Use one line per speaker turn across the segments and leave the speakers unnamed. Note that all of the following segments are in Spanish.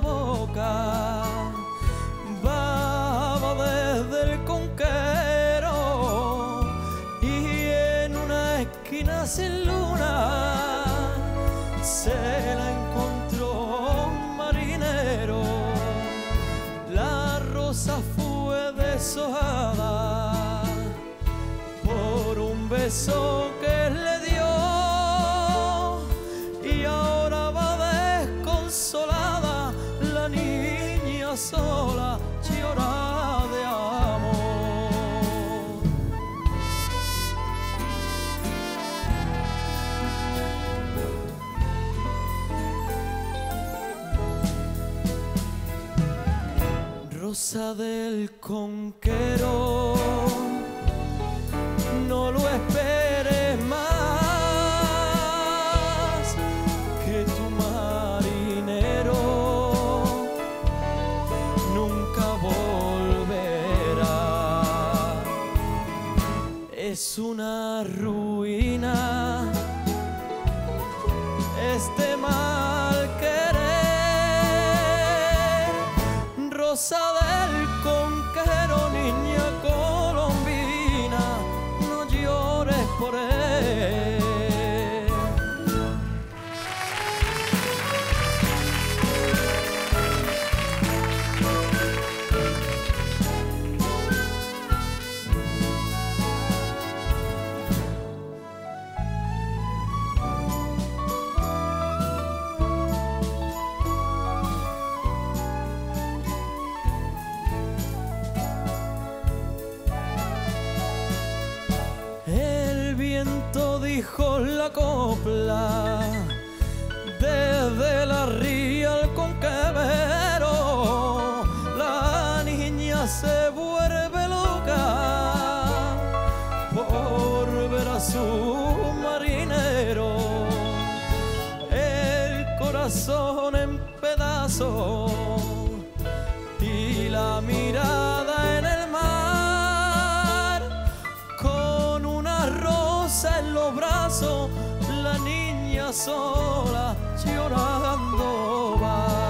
boca, baba desde el conquero y en una esquina sin luna se la encontró un marinero. La rosa fue deshojada por un beso que niña sola llora de amor. Rosa del conquero, ruina este mal querer, rosa del conquero, niña colombina, no llores por él. Dijo la copla desde la ría al conquero. La niña se vuelve loca por ver a su marinero. El corazón en pedazos niña sola llorando va.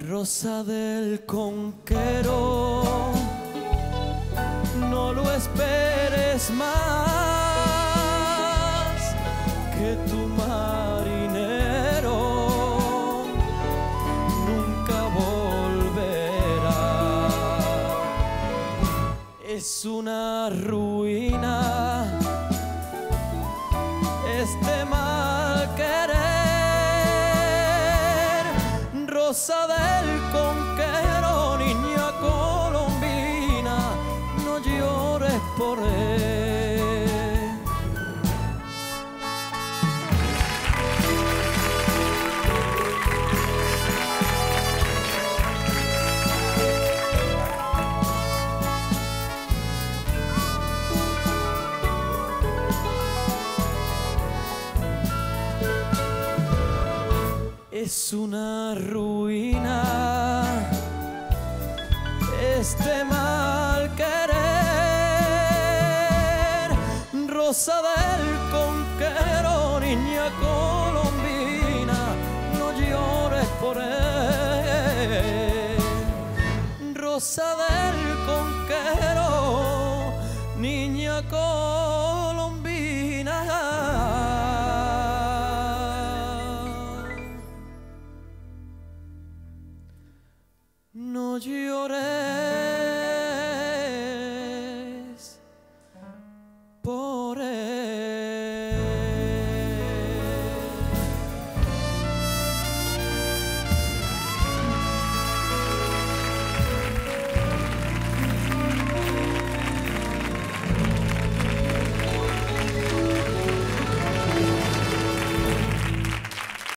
Rosa del conquero, Es una ruina este mal querer, rosa del conquero, niña colombina, no llores por él. Rosa del conquero, niña colombina. No lloré.